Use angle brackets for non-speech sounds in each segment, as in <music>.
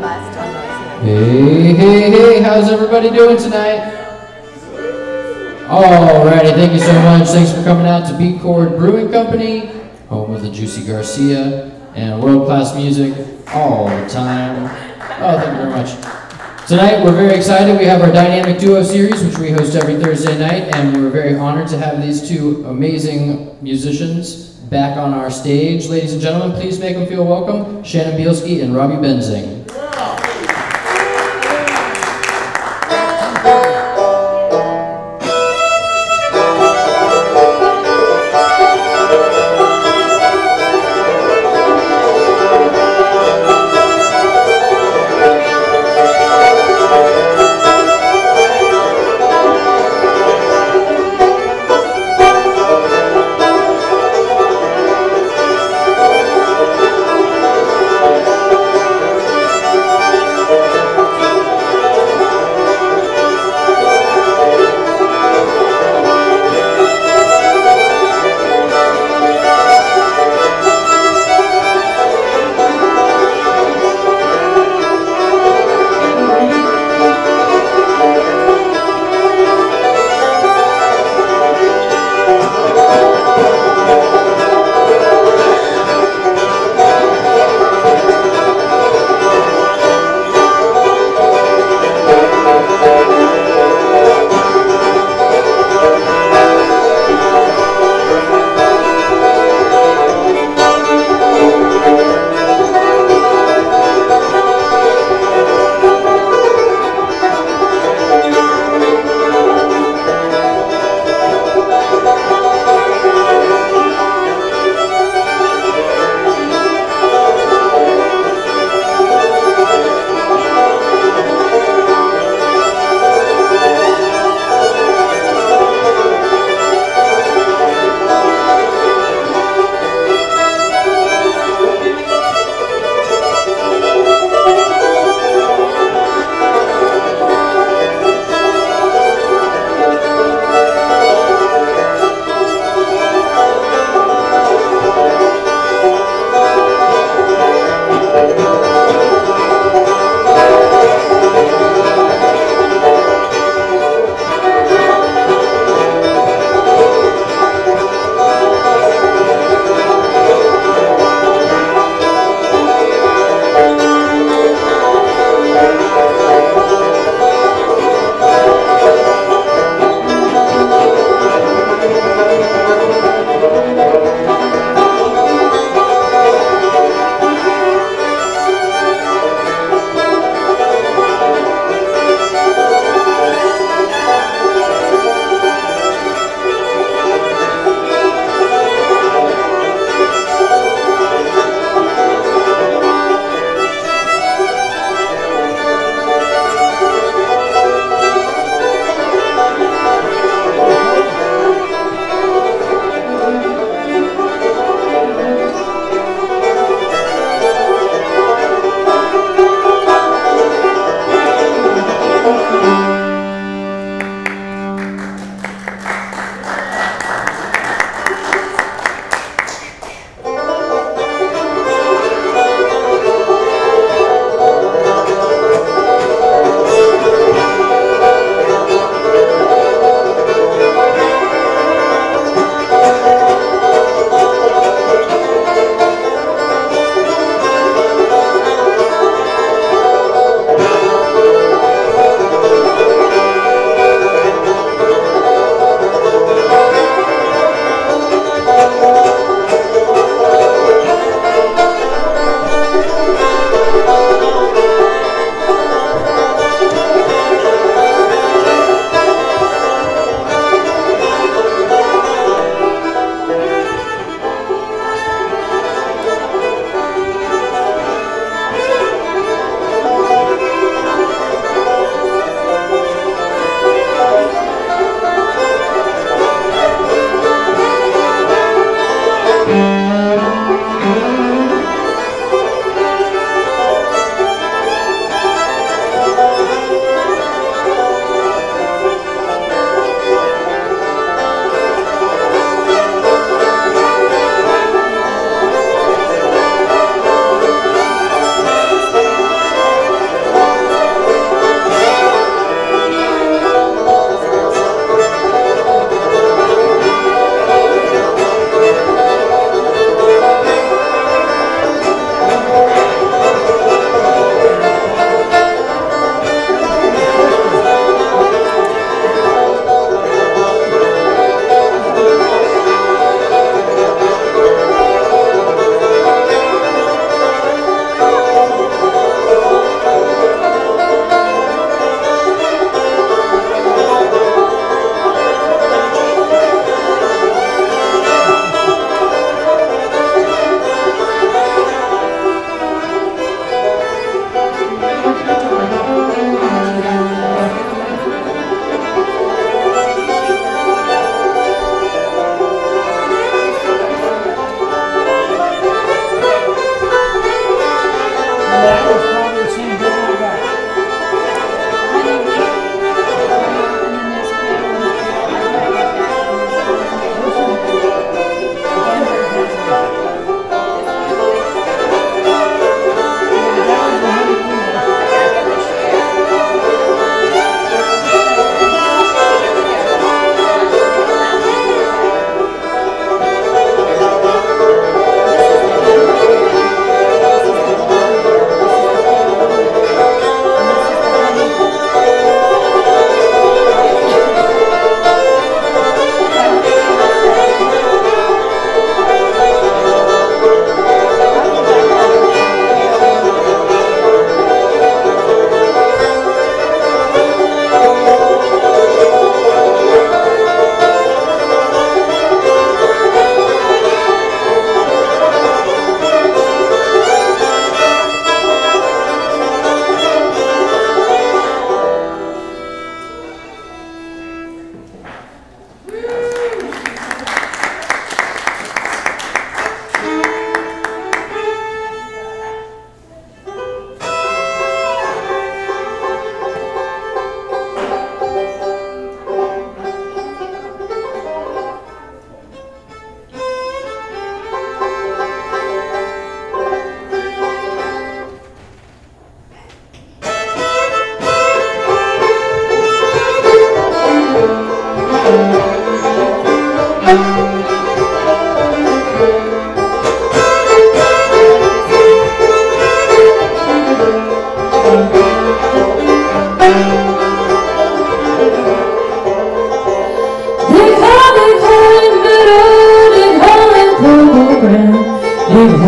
Hey, hey, hey, how's everybody doing tonight? Alrighty, thank you so much. Thanks for coming out to B Chord Brewing Company, home of the Juicy Garcia, and world-class music all the time. Oh, thank you very much. Tonight, we're very excited. We have our Dynamic Duo series, which we host every Thursday night, and we're very honored to have these two amazing musicians back on our stage. Ladies and gentlemen, please make them feel welcome. Shannon Bielski and Robbie Benzing.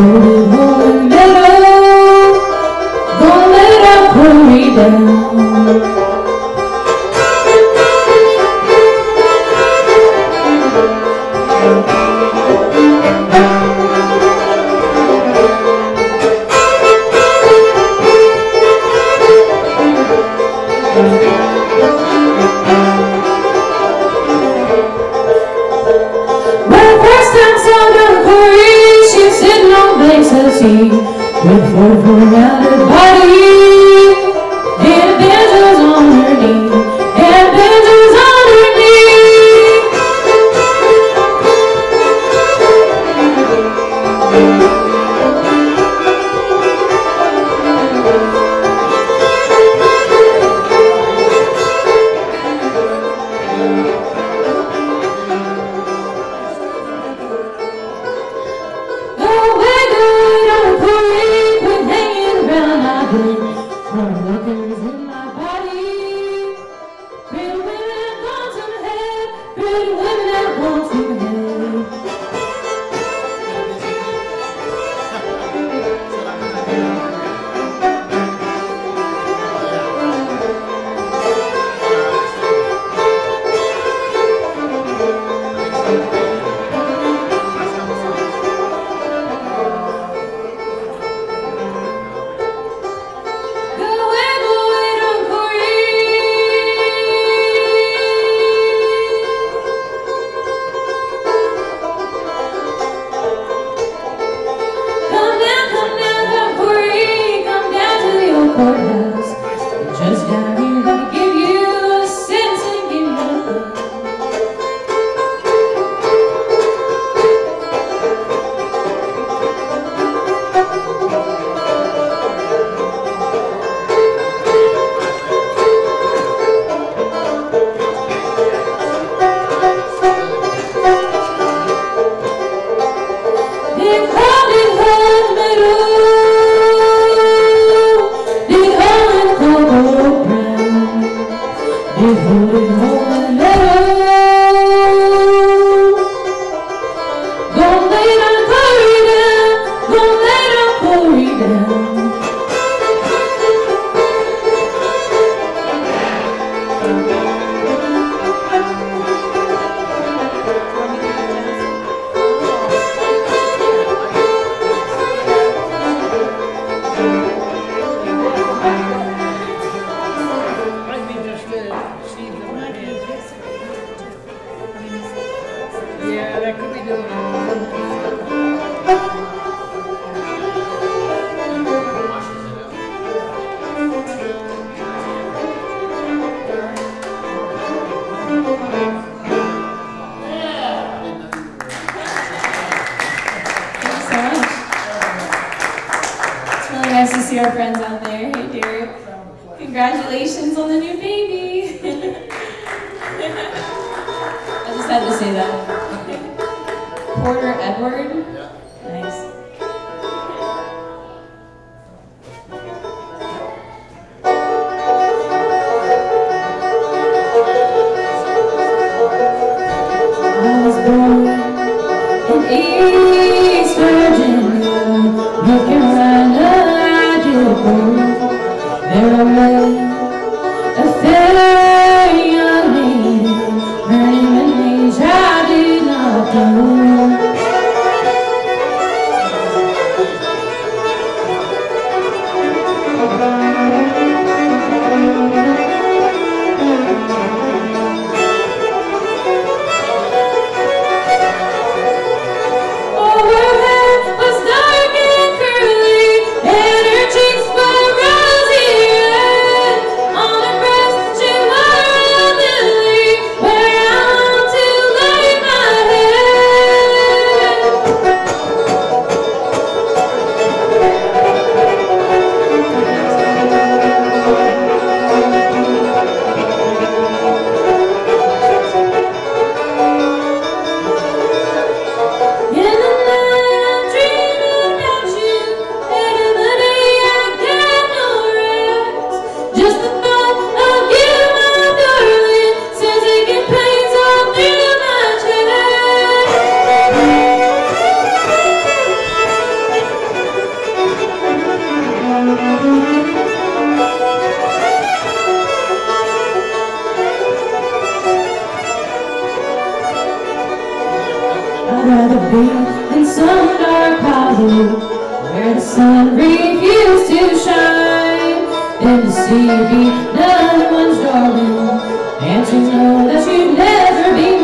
Head I'd rather be in some dark hollow Where the sun refused to shine. Than to see you be no one's darling And to know that you'd never be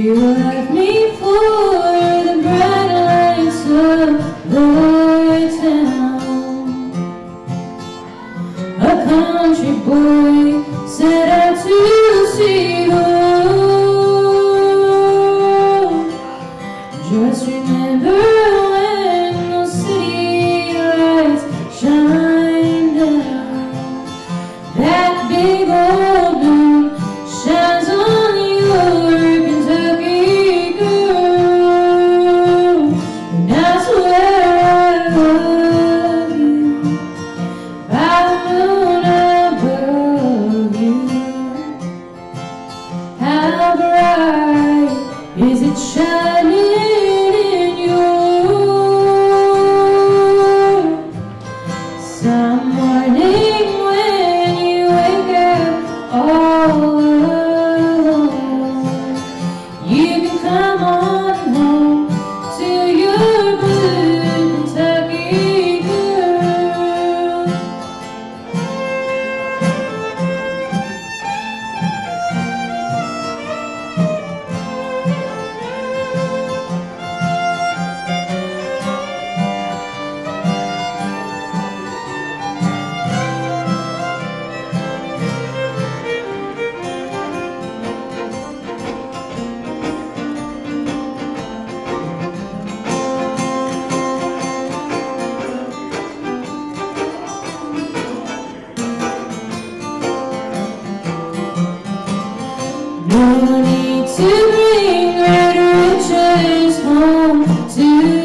You left me for Who need to bring red riches home to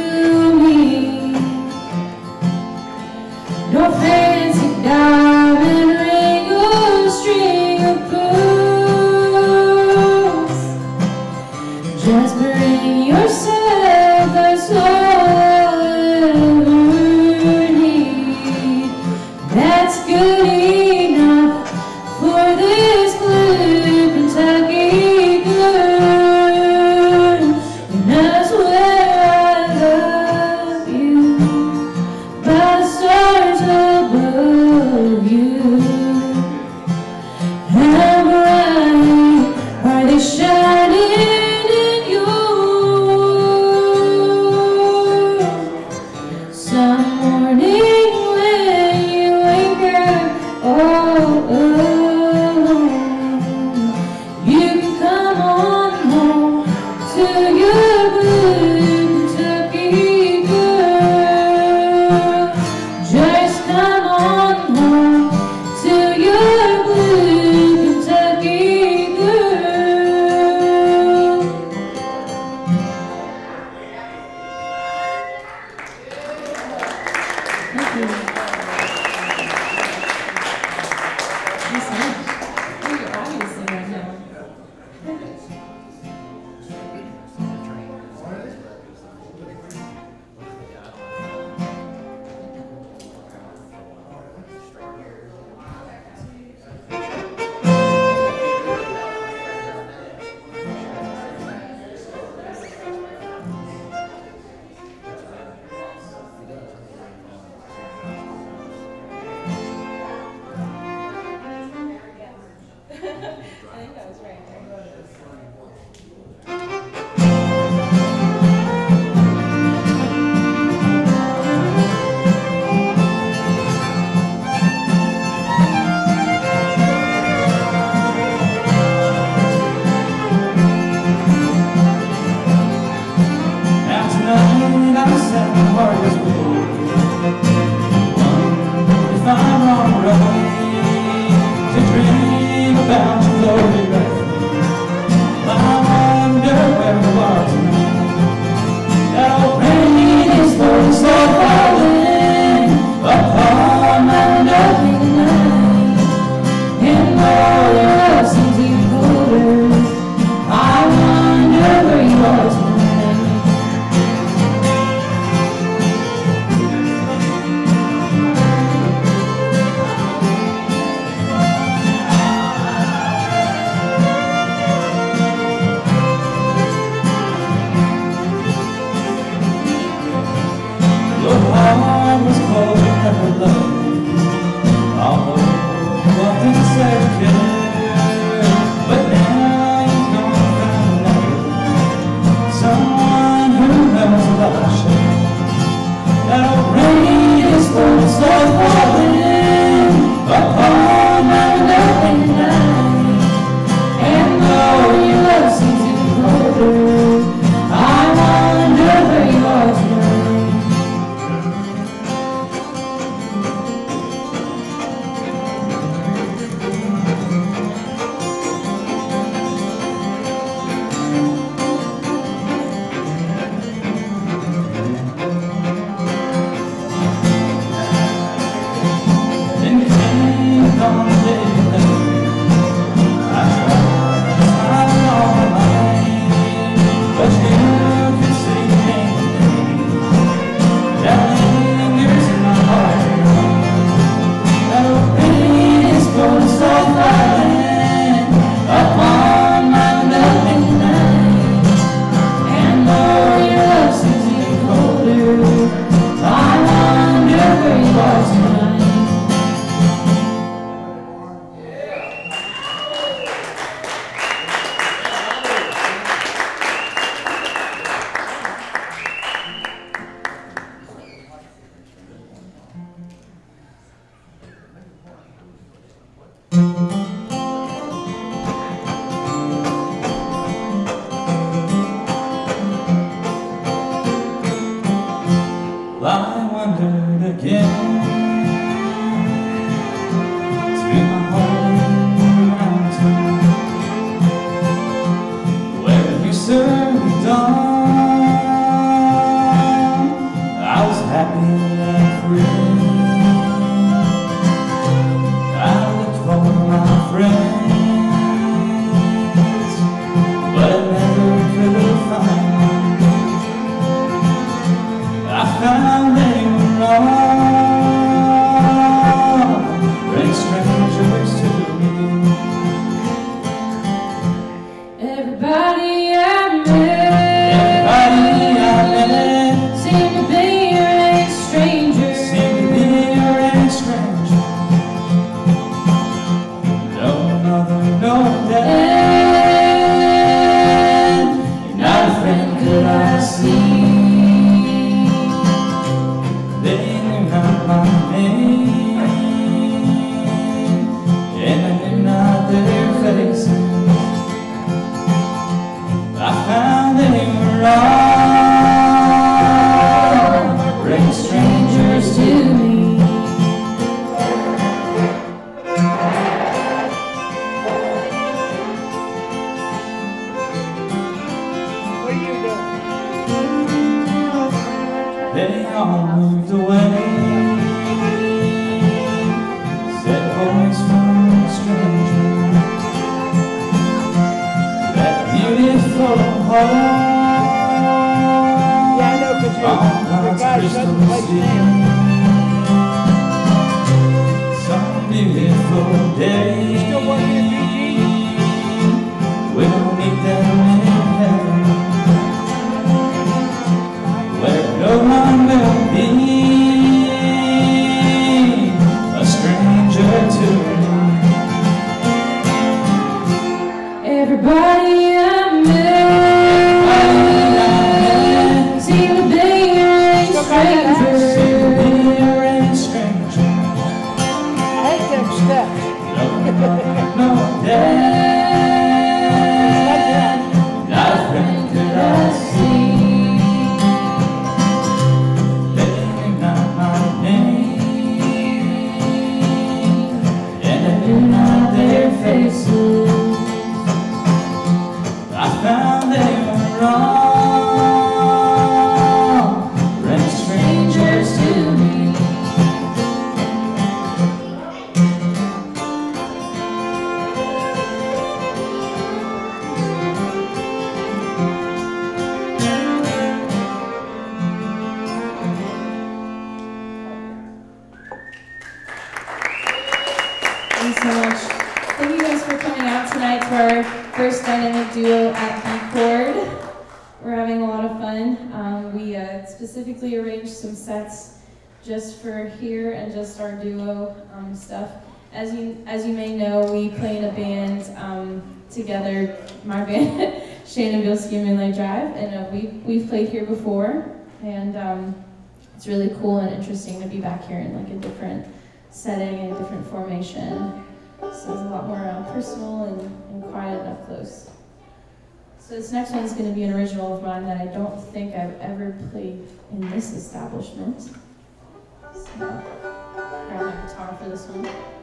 right place now. Some beautiful. you so much. Thank you guys for coming out tonight to our first dynamic duo at the Chord. We're having a lot of fun. Um, we uh, specifically arranged some sets just for here and just our duo um, stuff. As you, as you may know, we play in a band um, together, my band, <laughs> Shannon and Bielski and Moonlight Drive, and uh, we, we've played here before, and um, it's really cool and interesting to be back here in like a different setting and a different formation. So it's a lot more um, personal and, and quiet and up close. So this next one is going to be an original of mine that I don't think I've ever played in this establishment. So grab my guitar for this one.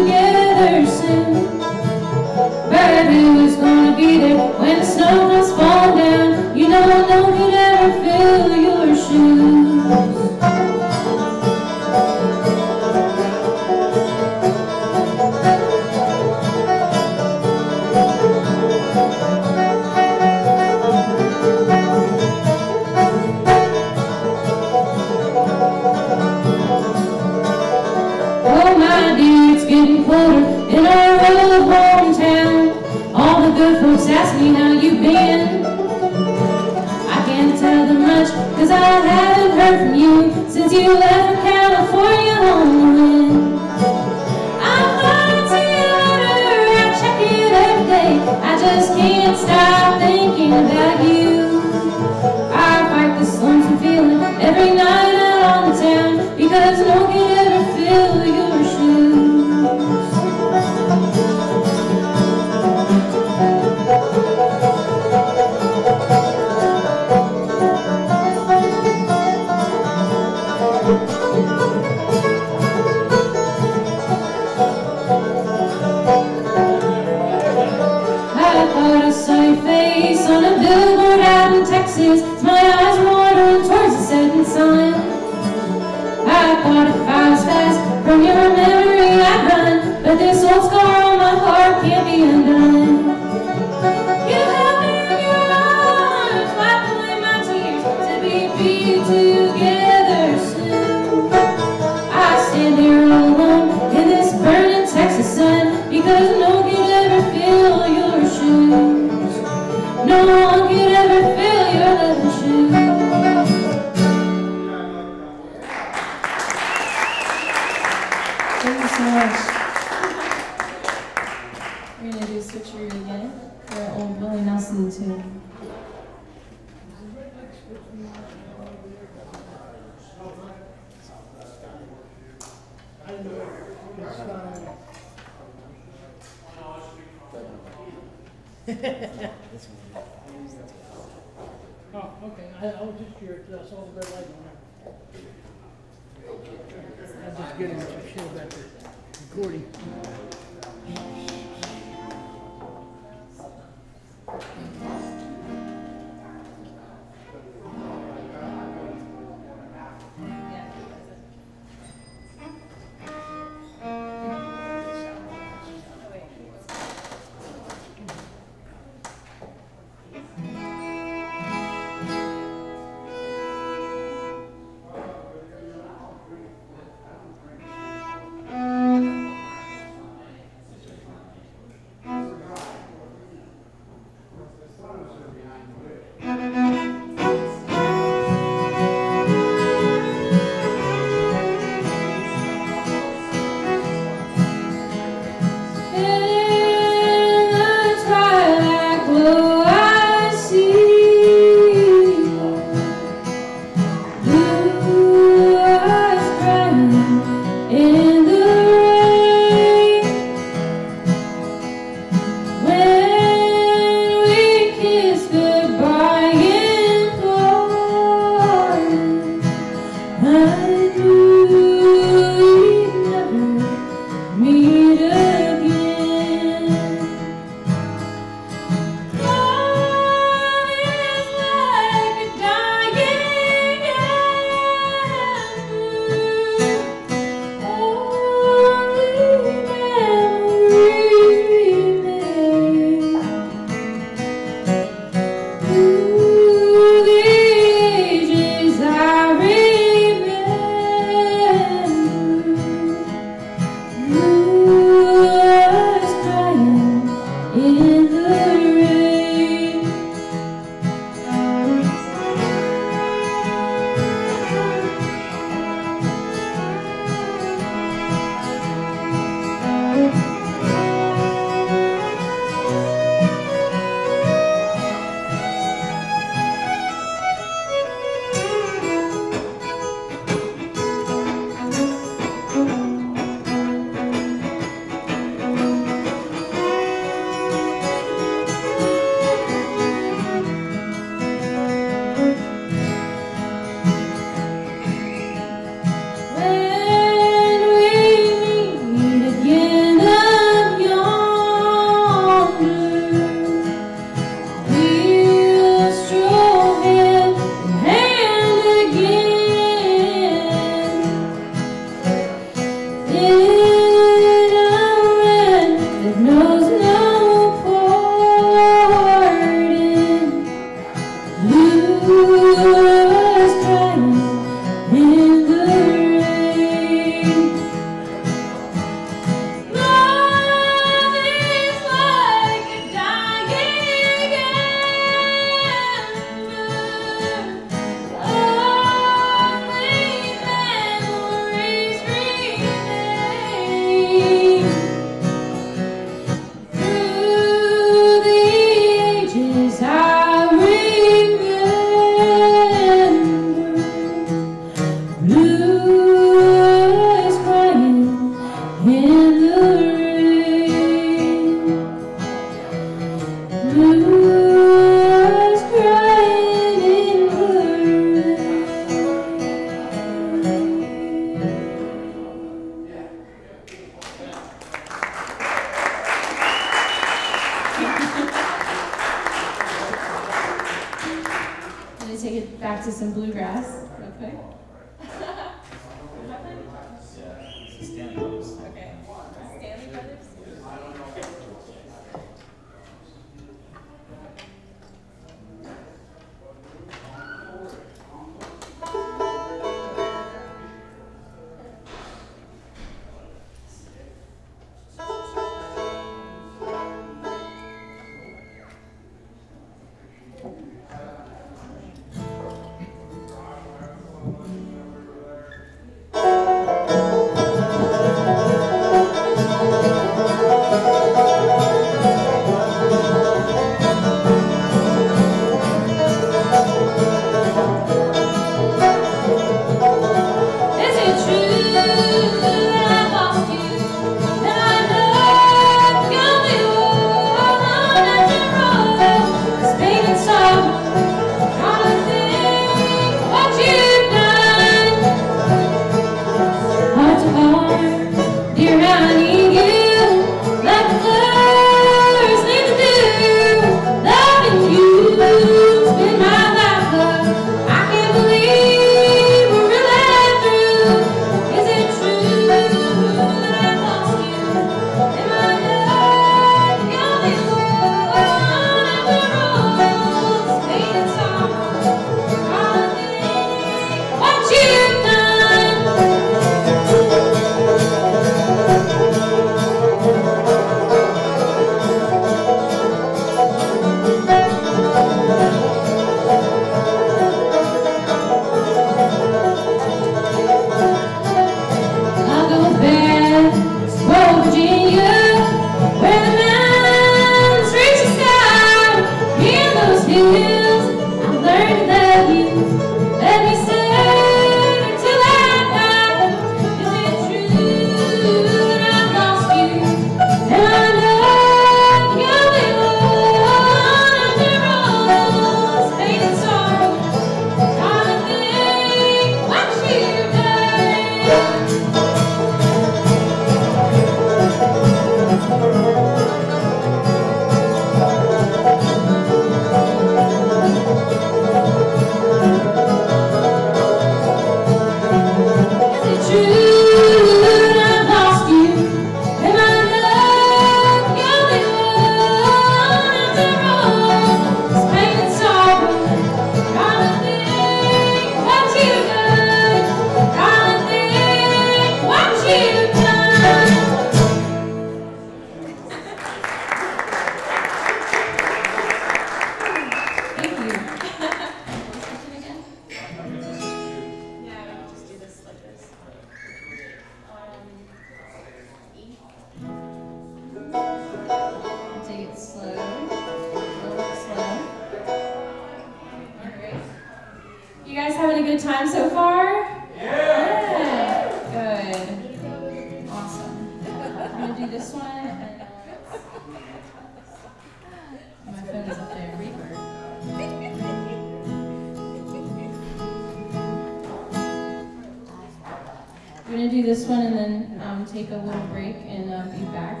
this one and then um, take a little break and uh, be back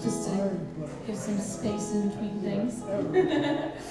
just to give some space in between things. <laughs>